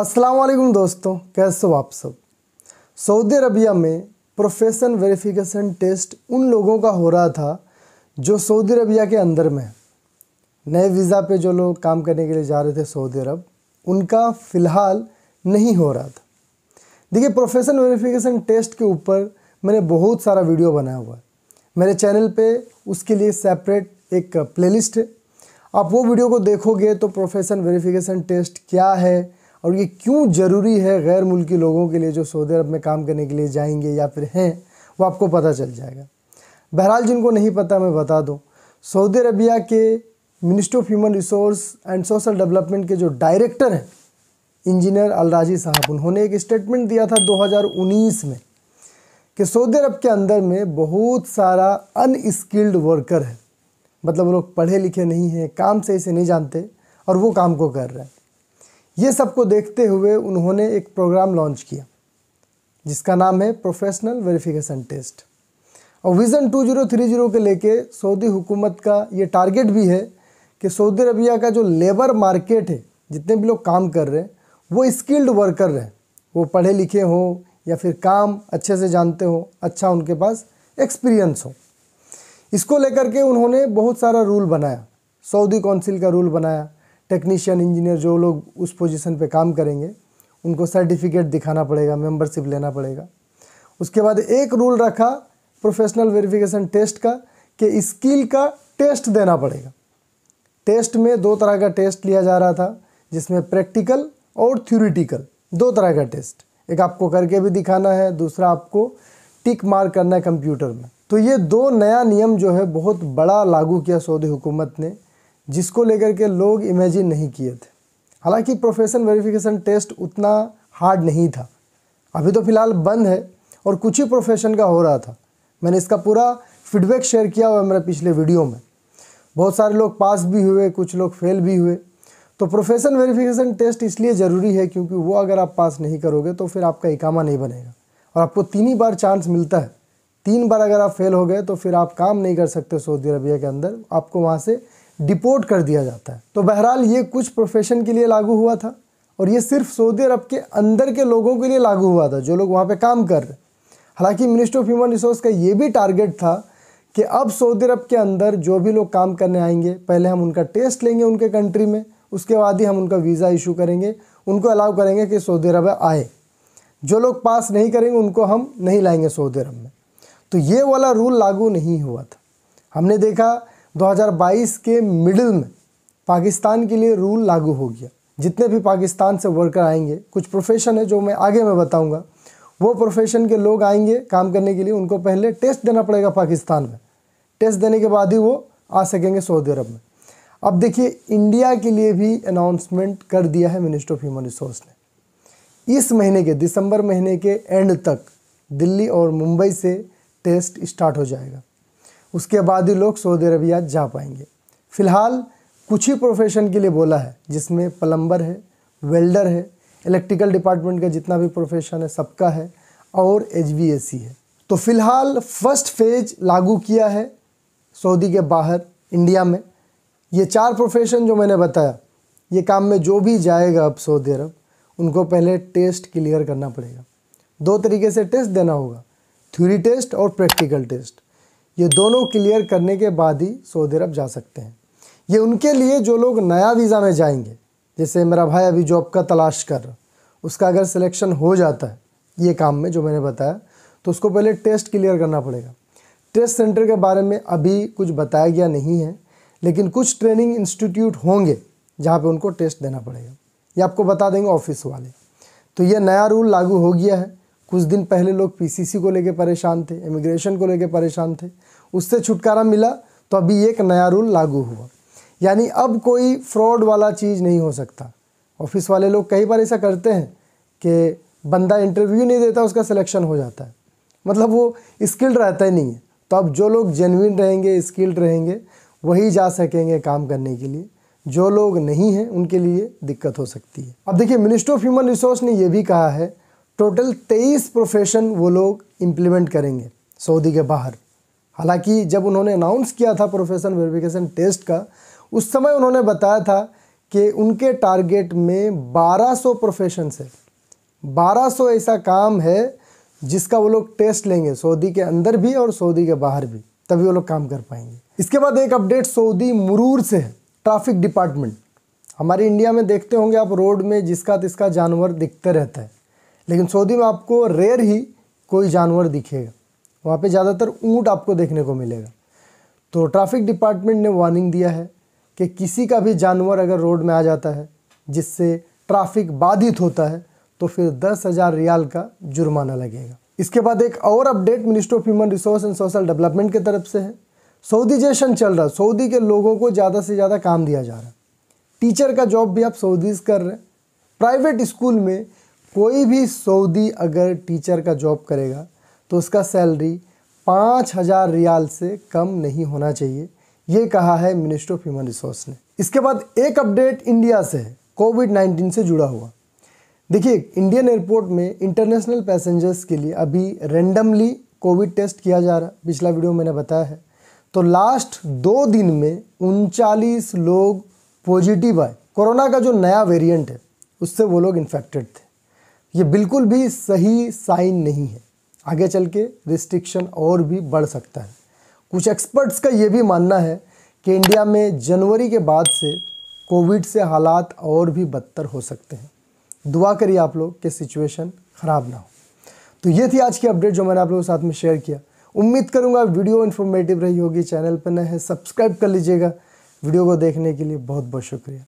वालेकुम दोस्तों, कैसे हो आप सब? सऊदी अरबिया में प्रोफेशन वेरिफिकेशन टेस्ट उन लोगों का हो रहा था जो सऊदी अरबिया के अंदर में है। नए वीज़ा पे जो लोग काम करने के लिए जा रहे थे सऊदी अरब, उनका फ़िलहाल नहीं हो रहा था। देखिए प्रोफेशन वेरिफिकेशन टेस्ट के ऊपर मैंने बहुत सारा वीडियो बनाया हुआ है। मेरे चैनल पे उसके लिए सेपरेट एक प्लेलिस्ट है। आप वो वीडियो को देखोगे तो प्रोफेशन वेरिफिकेशन टेस्ट क्या है और ये क्यों ज़रूरी है गैर मुल्की लोगों के लिए जो सऊदी अरब में काम करने के लिए जाएँगे या फिर हैं, वो आपको पता चल जाएगा। बहरहाल, जिनको नहीं पता, मैं बता दूँ, सऊदी अरबिया के ministry of human resource and social development के जो डायरेक्टर हैं इंजीनियर अलराजी साहब, उन्होंने एक स्टेटमेंट दिया था 2019 में कि सऊदी अरब के अंदर में बहुत सारा अनस्किल्ड वर्कर है। मतलब वो लोग पढ़े लिखे नहीं हैं, काम से नहीं जानते और वो काम को कर रहे हैं। ये सबको देखते हुए उन्होंने एक प्रोग्राम लॉन्च किया, जिसका नाम है प्रोफेशनल वेरिफिकेशन टेस्ट। और विज़न 2030 के लेके सऊदी हुकूमत का ये टारगेट भी है कि सऊदी अरबिया का जो लेबर मार्केट है, जितने भी लोग काम कर रहे हैं, वो स्किल्ड वर्कर हैं। वो पढ़े लिखे हों या फिर काम अच्छे से जानते हों अच्छा उनके पास एक्सपीरियंस हो। इसको लेकर के उन्होंने बहुत सारा रूल बनाया। सऊदी काउंसिल का रूल बनाया टेक्नीशियन इंजीनियर जो लोग उस पोजीशन पे काम करेंगे, उनको सर्टिफिकेट दिखाना पड़ेगा मेंबरशिप लेना पड़ेगा। उसके बाद एक रूल रखा प्रोफेशनल वेरिफिकेशन टेस्ट का, कि स्किल का टेस्ट देना पड़ेगा। टेस्ट में दो तरह का टेस्ट लिया जा रहा था, जिसमें प्रैक्टिकल और थ्योरिटिकल दो तरह का टेस्ट एक आपको करके भी दिखाना है, दूसरा आपको टिक मार करना है कंप्यूटर में। तो ये दो नया नियम जो है, बहुत बड़ा लागू किया सऊदी हुकूमत ने जिसको लेकर के लोग इमेजिन नहीं किए थे। हालाँकि प्रोफेशन वेरिफिकेशन टेस्ट उतना हार्ड नहीं था। अभी तो फ़िलहाल बंद है और कुछ ही प्रोफेशन का हो रहा था। मैंने इसका पूरा फीडबैक शेयर किया हुआ है मेरे पिछले वीडियो में। बहुत सारे लोग पास भी हुए, कुछ लोग फेल भी हुए। तो प्रोफेशन वेरिफिकेशन टेस्ट इसलिए ज़रूरी है क्योंकि वो अगर आप पास नहीं करोगे तो फिर आपका इकामा नहीं बनेगा। और आपको तीन ही बार चांस मिलता है। तीन बार अगर आप फेल हो गए तो फिर आप काम नहीं कर सकते सऊदी अरबिया के अंदर। आपको वहाँ से डिपोर्ट कर दिया जाता है। तो बहरहाल ये कुछ प्रोफेशन के लिए लागू हुआ था और ये सिर्फ़ सऊदी अरब के अंदर के लोगों के लिए लागू हुआ था जो लोग वहाँ पे काम कर रहे हालाँकि मिनिस्ट्री ऑफ़ ह्यूमन रिसोर्स का ये भी टारगेट था कि अब सऊदी अरब के अंदर जो भी लोग काम करने आएँगे, पहले हम उनका टेस्ट लेंगे उनके कंट्री में, उसके बाद ही हम उनका वीज़ा इशू करेंगे, उनको अलाउ करेंगे कि सऊदी अरब आए। जो लोग पास नहीं करेंगे, उनको हम नहीं लाएँगे सऊदी अरब में। तो ये वाला रूल लागू नहीं हुआ था। हमने देखा 2022 के मिडिल में पाकिस्तान के लिए रूल लागू हो गया। जितने भी पाकिस्तान से वर्कर आएँगे, कुछ प्रोफेशन है जो मैं आगे मैं बताऊँगा। वो प्रोफेशन के लोग आएँगे काम करने के लिए, उनको पहले टेस्ट देना पड़ेगा पाकिस्तान में। टेस्ट देने के बाद ही वो आ सकेंगे सऊदी अरब में। अब देखिए इंडिया के लिए भी अनाउंसमेंट कर दिया है मिनिस्टर ऑफ़ ह्यूमन रिसोर्स ने। इस महीने के, दिसंबर महीने के एंड तक दिल्ली और मुंबई से टेस्ट स्टार्ट हो जाएगा। उसके बाद ही लोग सऊदी अरबिया जा पाएँगे। फ़िलहाल कुछ ही प्रोफेशन के लिए बोला है, जिसमें प्लम्बर है वेल्डर है इलेक्ट्रिकल डिपार्टमेंट का जितना भी प्रोफेशन है, सबका है, और एच है। तो फ़िलहाल फ़र्स्ट फ़ेज़ लागू किया है सऊदी के बाहर इंडिया में। ये चार प्रोफेशन जो मैंने बताया, ये काम में जो भी जाएगा अब सऊदी अरब, उनको पहले टेस्ट क्लियर करना पड़ेगा। दो तरीके से टेस्ट देना होगा थ्योरी टेस्ट और प्रैक्टिकल टेस्ट ये दोनों क्लियर करने के बाद ही सऊदी अरब जा सकते हैं। ये उनके लिए जो लोग नया वीज़ा में जाएँगे, जैसे मेरा भाई अभी जॉब का तलाश कर रहा, उसका अगर सिलेक्शन हो जाता है, ये काम में जो मैंने बताया तो उसको पहले टेस्ट क्लियर करना पड़ेगा। टेस्ट सेंटर के बारे में अभी कुछ बताया गया नहीं है, लेकिन कुछ ट्रेनिंग इंस्टीट्यूट होंगे जहाँ पे उनको टेस्ट देना पड़ेगा। ये आपको बता देंगे ऑफ़िस वाले। तो ये नया रूल लागू हो गया है। कुछ दिन पहले लोग पीसीसी को लेके परेशान थे इमिग्रेशन को लेके परेशान थे। उससे छुटकारा मिला तो अभी एक नया रूल लागू हुआ। यानी अब कोई फ्रॉड वाला चीज़ नहीं हो सकता। ऑफ़िस वाले लोग कई बार ऐसा करते हैं कि बंदा इंटरव्यू नहीं देता, उसका सिलेक्शन हो जाता है। मतलब वो स्किल्ड रहता ही नहीं है। तो अब जो लोग जेनविन रहेंगे स्किल्ड रहेंगे, वही जा सकेंगे काम करने के लिए। जो लोग नहीं हैं, उनके लिए दिक्कत हो सकती है। अब देखिए मिनिस्टर ऑफ़ ह्यूमन रिसोर्स ने यह भी कहा है टोटल तेईस प्रोफेशन वो लोग इम्प्लीमेंट करेंगे सऊदी के बाहर। हालाँकि जब उन्होंने अनाउंस किया था प्रोफेशन वेरिफिकेशन टेस्ट का, उस समय उन्होंने बताया था कि उनके टारगेट में 1200 प्रोफेशन है। 1200 ऐसा काम है जिसका वो लोग टेस्ट लेंगे, सऊदी के अंदर भी और सऊदी के बाहर भी। तभी वो लोग काम कर पाएँगे। इसके बाद एक अपडेट सऊदी मुरूर से है ट्रैफ़िक डिपार्टमेंट हमारे इंडिया में देखते होंगे आप रोड में जिसका तिसका जानवर दिखते रहता है। लेकिन सऊदी में आपको रेयर ही कोई जानवर दिखेगा। वहाँ पे ज़्यादातर ऊँट आपको देखने को मिलेगा। तो ट्रैफ़िक डिपार्टमेंट ने वार्निंग दिया है कि किसी का भी जानवर अगर रोड में आ जाता है, जिससे ट्रैफ़िक बाधित होता है तो फिर दस हज़ार रियाल का जुर्माना लगेगा। इसके बाद एक और update ministry of human resource and social development की तरफ़ से है। सऊदी जेशन चल रहा है सऊदी के लोगों को ज़्यादा से ज़्यादा काम दिया जा रहा। है टीचर का जॉब भी आप सऊदीज कर रहे हैं। प्राइवेट स्कूल में कोई भी सऊदी अगर टीचर का जॉब करेगा तो उसका सैलरी पाँच हज़ार रियाल से कम नहीं होना चाहिए। ये कहा है मिनिस्ट्री ऑफ़ ह्यूमन रिसोर्स ने। इसके बाद एक अपडेट इंडिया से है, कोविड नाइन्टीन से जुड़ा हुआ। देखिए, इंडियन एयरपोर्ट में इंटरनेशनल पैसेंजर्स के लिए अभी रेंडमली कोविड टेस्ट किया जा रहा है पिछला वीडियो मैंने बताया है। तो लास्ट दो दिन में उनचालीस लोग पॉजिटिव आए। कोरोना का जो नया वेरिएंट है, उससे वो लोग इन्फेक्टेड थे। ये बिल्कुल भी सही साइन नहीं है। आगे चल के रिस्ट्रिक्शन और भी बढ़ सकता है। कुछ एक्सपर्ट्स का ये भी मानना है कि इंडिया में जनवरी के बाद से कोविड से हालात और भी बदतर हो सकते हैं। दुआ करिए आप लोग कि सिचुएशन ख़राब ना हो। तो ये थी आज की अपडेट जो मैंने आप लोगों के साथ में शेयर किया। उम्मीद करूँगा वीडियो इन्फॉर्मेटिव रही होगी चैनल पर नए हैं सब्सक्राइब कर लीजिएगा। वीडियो को देखने के लिए बहुत बहुत शुक्रिया।